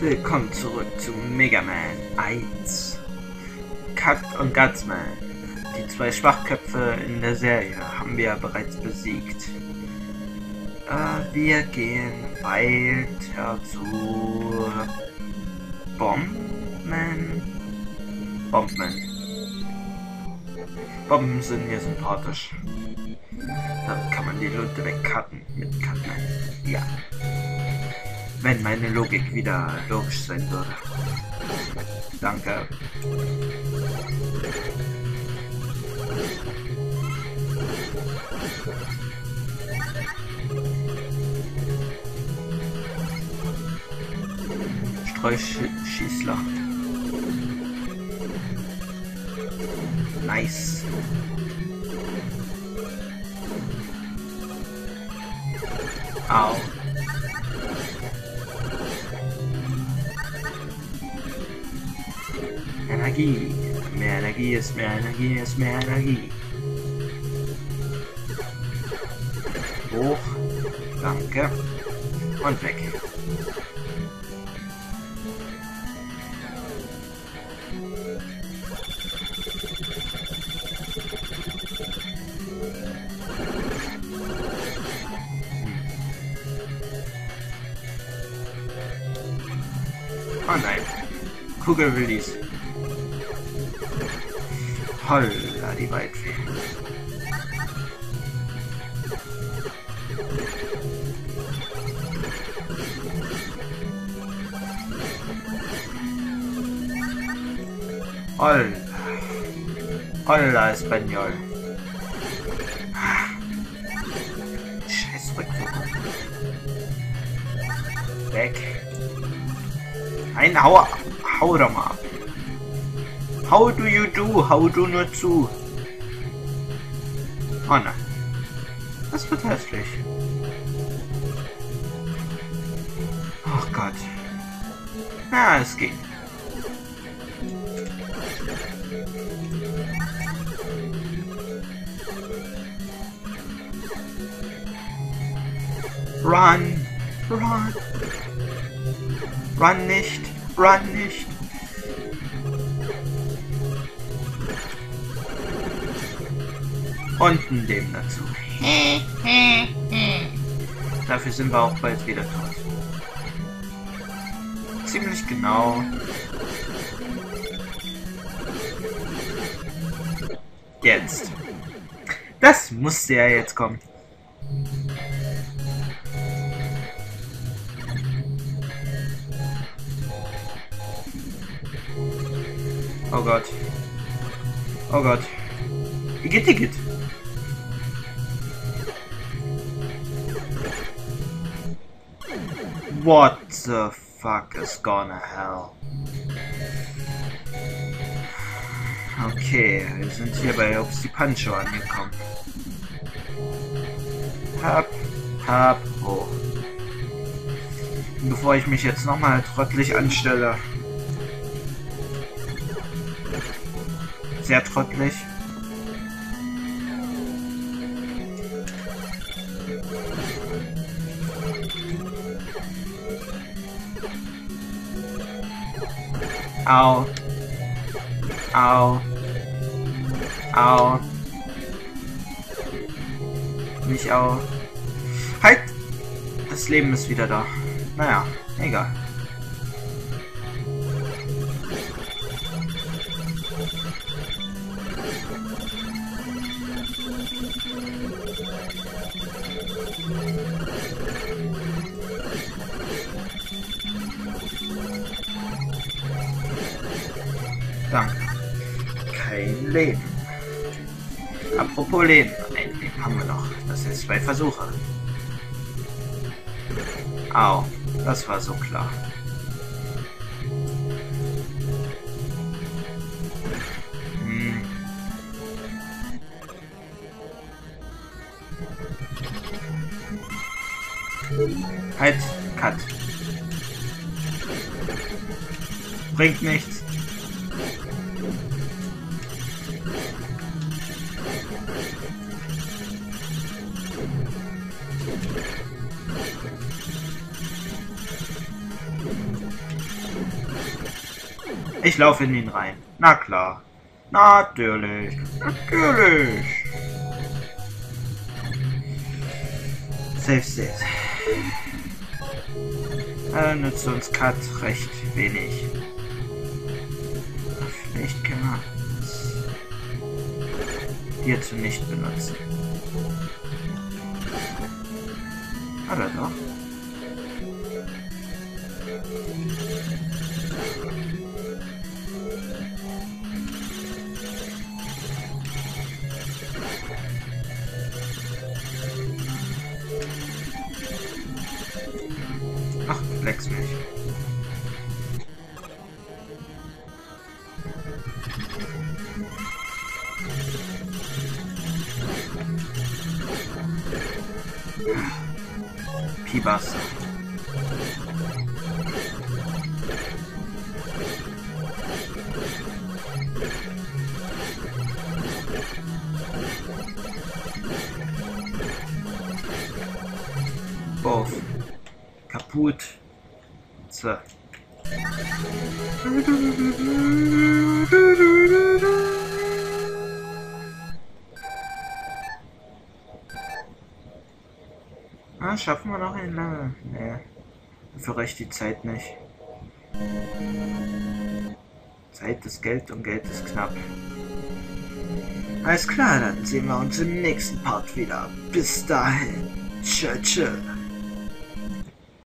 Willkommen zurück zu Mega Man 1. Cut und Gutsman. Die zwei Schwachköpfe in der Serie haben wir bereits besiegt. Äh, wir gehen weiter zu Bombman. Bombman. Bomben sind mir sympathisch. Dann kann man die Leute wegcutten mit Cutman. Ja. Wenn meine Logik wieder logisch sein würde. Danke. Streuschießler. Nice. Au. Energie. Mehr Energie ist mehr Energie ist mehr Energie. Hoch. Danke. Und weg. Oh nein. Kugelrelease. Holla, die Waldfee. Holla. Holla, Espanol. Scheiß Rückwirkung. Weg. Ein Hau, hau doch mal ab. How do you do? How do nur zu? Oh nein. Das wird hässlich. Oh Gott. Ja, es geht. Run! Run! Run nicht! Run nicht! Und ein Leben dazu. Dafür sind wir auch bald wieder tot. Ziemlich genau. Jetzt. Das musste ja jetzt kommen. Oh Gott. Oh Gott. Igitt, Igitt. What the fuck is gonna hell? Okay, wir sind hier bei die Pancho angekommen. Hab, hab. Und bevor ich mich jetzt nochmal trottelig anstelle. Sehr trottelig. Au. Au. Au. Nicht au. Halt! Das Leben ist wieder da. Naja, egal. Danke. Kein Leben. Apropos Leben. Ein Leben haben wir noch. Das sind zwei Versuche. Au. Das war so klar. Hm. Halt, Cut. Bringt nichts. Ich laufe in ihn rein. Na klar. Natürlich. Natürlich. Safe, safe. Äh, nützt uns Cut recht wenig. Wir es hierzu nicht benutzen. Oder doch? Ach, leck's Pibas. Both. Kaputt. So. Schaffen wir noch ein lange? Nee. Dafür reicht die Zeit nicht. Zeit ist Geld und Geld ist knapp. Alles klar, dann sehen wir uns im nächsten Part wieder. Bis dahin. Tschö, tschö.